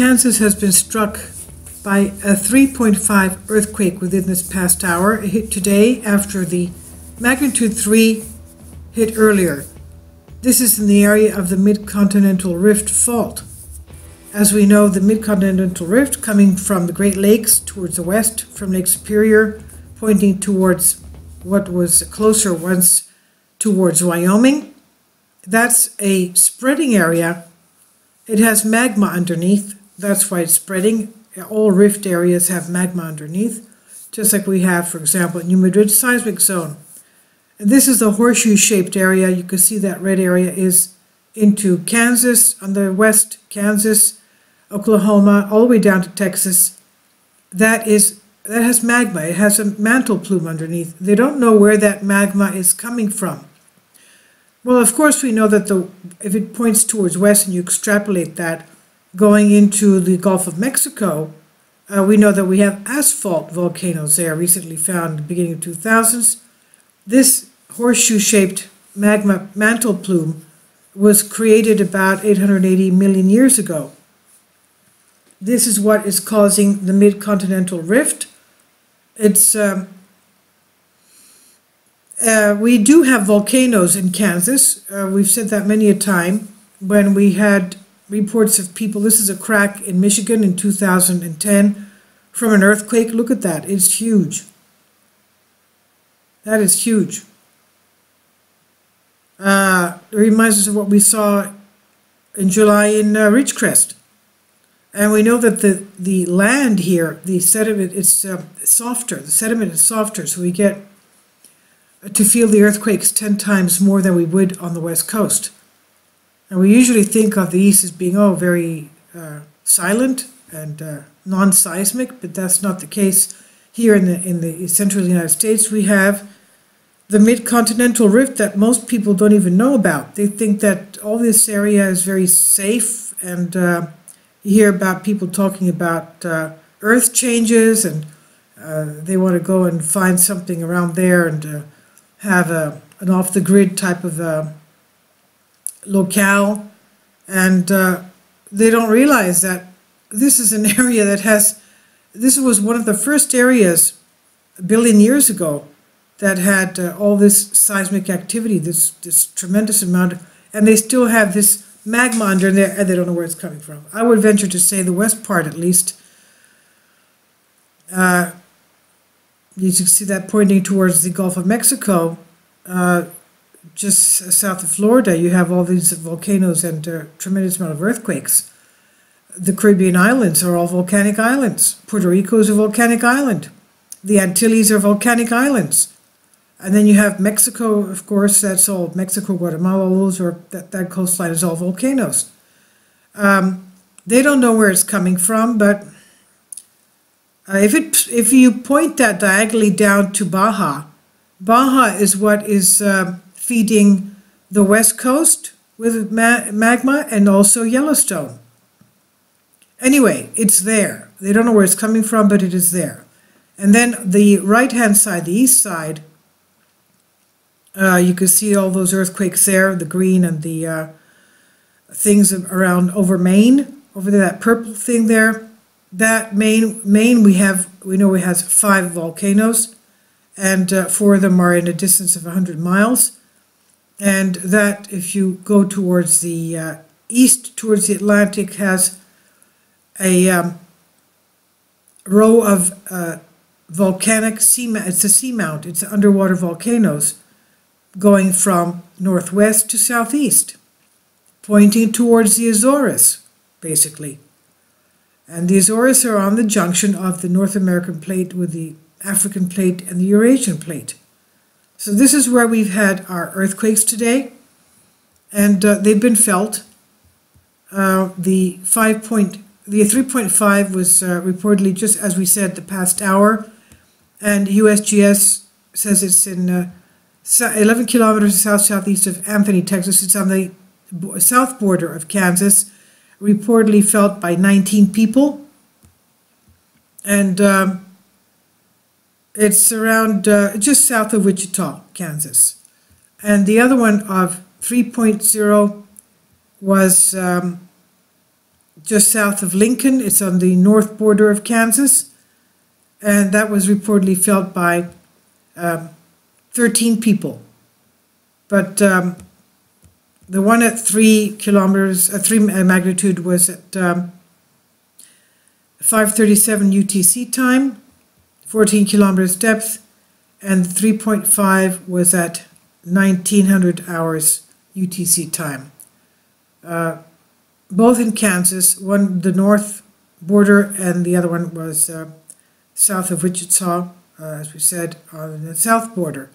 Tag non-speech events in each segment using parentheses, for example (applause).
Kansas has been struck by a 3.5 earthquake within this past hour. It hit today after the magnitude 3 hit earlier. This is in the area of the Mid-Continental Rift Fault. As we know, the Mid-Continental Rift coming from the Great Lakes towards the west, from Lake Superior, pointing towards what was closer once towards Wyoming. That's a spreading area. It has magma underneath. That's why it's spreading. All rift areas have magma underneath, just like we have, for example, New Madrid seismic zone. And this is the horseshoe-shaped area. You can see that red area is into Kansas, on the west, Kansas, Oklahoma, all the way down to Texas. That is that has magma. It has a mantle plume underneath. They don't know where that magma is coming from. Well, of course, we know that the if it points towards west and you extrapolate that going into the Gulf of Mexico, uh, we know that we have asphalt volcanoes there recently found in the beginning of 2000s. This horseshoe-shaped magma mantle plume was created about 880 million years ago. This is what is causing the mid-continental rift. It's um, uh, we do have volcanoes in Kansas. Uh, we've said that many a time when we had reports of people. This is a crack in Michigan in 2010 from an earthquake. Look at that. It's huge. That is huge. Uh, it reminds us of what we saw in July in uh, Ridgecrest. And we know that the, the land here, the sediment, it's uh, softer. The sediment is softer, so we get to feel the earthquakes 10 times more than we would on the west coast. And we usually think of the east as being, oh, very uh, silent and uh, non-seismic, but that's not the case. Here in the, in the central United States, we have the mid-continental rift that most people don't even know about. They think that all this area is very safe and uh, you hear about people talking about uh, earth changes and uh, they want to go and find something around there and uh, have a, an off the grid type of locale. And uh, they don't realize that this is an (laughs) area that has, this was one of the first areas a billion years ago that had uh, all this seismic activity, this, this tremendous amount, and they still have this magma under there and they don't know where it's coming from. I would venture to say the west part at least. Uh, you can see that pointing towards the Gulf of Mexico. Uh, just south of Florida, you have all these volcanoes and a tremendous amount of earthquakes. The Caribbean islands are all volcanic islands. Puerto Rico is a volcanic island. The Antilles are volcanic islands. And then you have Mexico, of course, that's all Mexico, Guatemala, those are that, that coastline is all volcanoes. Um, they don't know where it's coming from, but uh, if it if you point that diagonally down to Baja, Baja is what is uh, feeding the west coast with ma magma and also Yellowstone. Anyway, it's there. They don't know where it's coming from, but it is there. And then the right hand side, the east side, uh, you can see all those earthquakes there, the green and the uh, things around over Maine, over there, that purple thing there. That Maine, Maine, we have, we know it has five volcanoes, and uh, four of them are in a distance of 100 miles. And that, if you go towards the uh, east, towards the Atlantic, has a um, row of uh, volcanic sea, it's a seamount, it's underwater volcanoes going from northwest to southeast, pointing towards the Azores, basically. And the Azores are on the junction of the North American plate with the African plate and the Eurasian plate. So this is where we've had our earthquakes today, and uh, they've been felt. Uh, the five point, the 3.5 was uh, reportedly just as we said the past hour, and USGS says it's in uh, 11 kilometers south southeast of Anthony, Texas. It's on the south border of Kansas, reportedly felt by 19 people. And um, it's around uh, just south of Wichita, Kansas. And the other one of 3.0 was um, just south of Lincoln. It's on the north border of Kansas. And that was reportedly felt by um, 13 people. But um, the one at three kilometers, uh, three magnitude was at um, 537 UTC time, 14 kilometers depth, and 3.5 was at 1900 hours UTC time. Uh, both in Kansas, one the north border and the other one was uh, south of Wichita, uh, as we said, on the south border.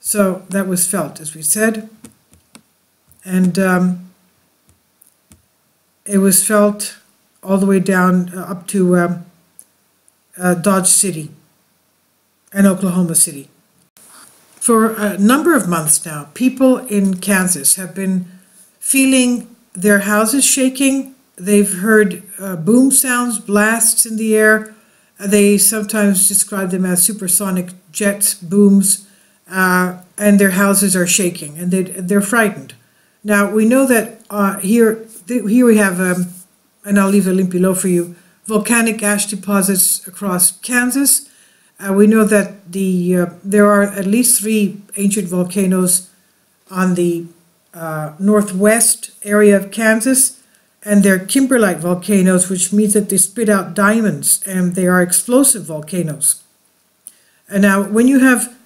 So that was felt, as we said. And um, it was felt all the way down uh, up to um, uh, Dodge City and Oklahoma City. For a number of months now, people in Kansas have been feeling their houses shaking. They've heard uh, boom sounds, blasts in the air. They sometimes describe them as supersonic jet booms, uh, and their houses are shaking and they, they're frightened. Now, we know that uh, here, here we have, um, and I'll leave a link below for you, volcanic ash deposits across Kansas. Uh, we know that the uh, there are at least three ancient volcanoes on the uh, northwest area of Kansas, and they're kimberlite volcanoes, which means that they spit out diamonds and they are explosive volcanoes. And now, when you have,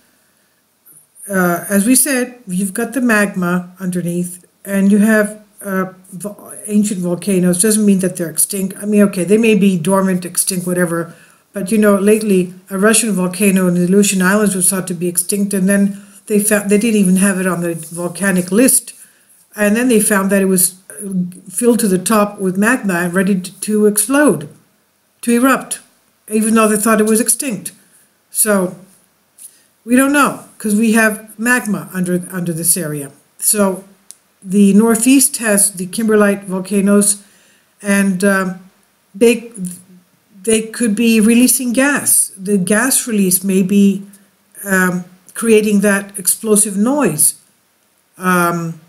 uh, as we said, you've got the magma underneath, and you have uh, ancient volcanoes. Doesn't mean that they're extinct. I mean, okay, they may be dormant, extinct, whatever. But you know, lately a Russian volcano in the Aleutian Islands was thought to be extinct, and then they found they didn't even have it on the volcanic list and then they found that it was filled to the top with magma and ready to explode, to erupt, even though they thought it was extinct. So we don't know because we have magma under under this area. So the northeast has the kimberlite volcanoes, and um, they they could be releasing gas. The gas release may be um, creating that explosive noise. Um,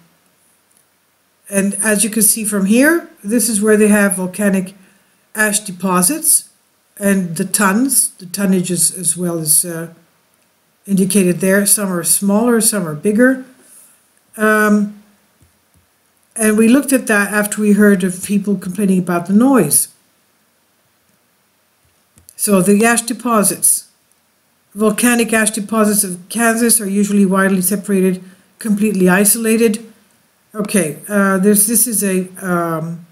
and as you can see from here, this is where they have volcanic ash deposits and the tons, the tonnage is as well as uh, indicated there. Some are smaller, some are bigger. Um, and we looked at that after we heard of people complaining about the noise. So the ash deposits. Volcanic ash deposits of Kansas are usually widely separated, completely isolated. Okay, uh, there's, this is a, um,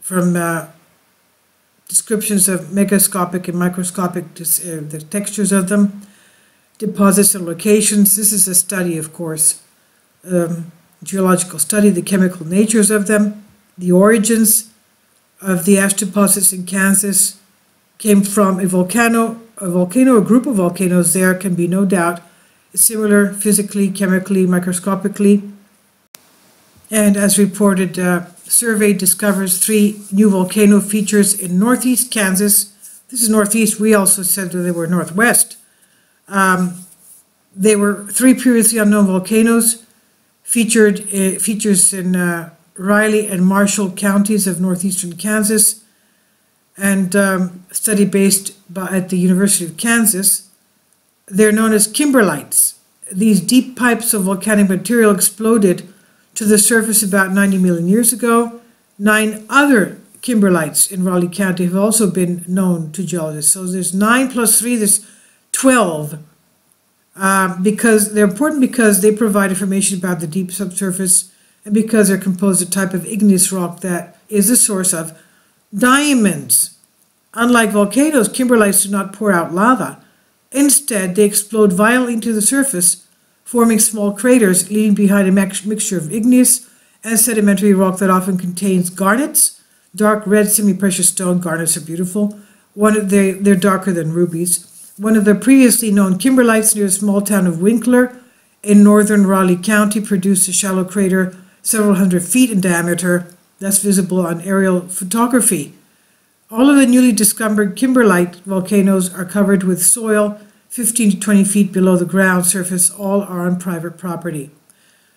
from uh, descriptions of megascopic and microscopic, uh, the textures of them, deposits and locations. This is a study, of course, um, geological study, the chemical natures of them, the origins of the ash deposits in Kansas came from a volcano, a volcano, a group of volcanoes there can be no doubt similar physically, chemically, microscopically and as reported, uh, survey discovers three new volcano features in northeast Kansas. This is northeast. We also said that they were northwest. Um, they were three previously unknown volcanoes featured uh, features in uh, Riley and Marshall counties of northeastern Kansas, and um, study based by, at the University of Kansas. They're known as kimberlites. These deep pipes of volcanic material exploded to the surface about 90 million years ago. Nine other kimberlites in Raleigh County have also been known to geologists. So there's nine plus three, there's 12. Uh, because they're important because they provide information about the deep subsurface and because they're composed of type of igneous rock that is the source of diamonds. Unlike volcanoes, kimberlites do not pour out lava. Instead, they explode violently to the surface forming small craters leaving behind a mixture of igneous and sedimentary rock that often contains garnets, dark red semi-precious stone. Garnets are beautiful. One of they, they're darker than rubies. One of the previously known kimberlites near the small town of Winkler in northern Raleigh County produced a shallow crater several hundred feet in diameter that's visible on aerial photography. All of the newly discovered kimberlite volcanoes are covered with soil 15 to 20 feet below the ground surface, all are on private property.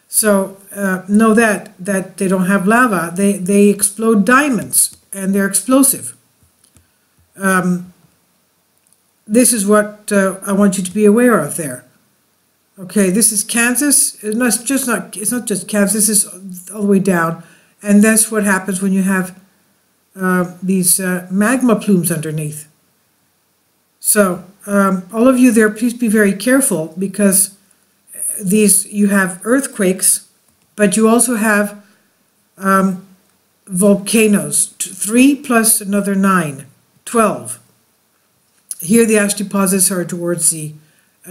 So uh, know that that they don't have lava. They they explode diamonds, and they're explosive. Um, this is what uh, I want you to be aware of there. Okay, this is Kansas. It's not just not. It's not just Kansas. This is all the way down, and that's what happens when you have uh, these uh, magma plumes underneath. So, um, all of you there, please be very careful because these you have earthquakes, but you also have um, volcanoes. Three plus another nine, 12. Here, the ash deposits are towards the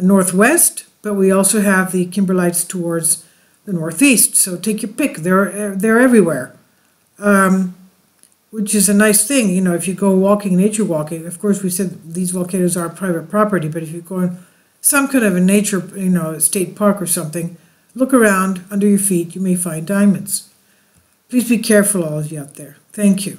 northwest, but we also have the kimberlites towards the northeast. So take your pick. They're they're everywhere, um, which is a nice thing. You know, if you go walking, nature walking. Of course, we said these volcanoes are private property, but if you go in some kind of a nature, you know, state park or something, look around under your feet. You may find diamonds. Please be careful, all of you out there. Thank you.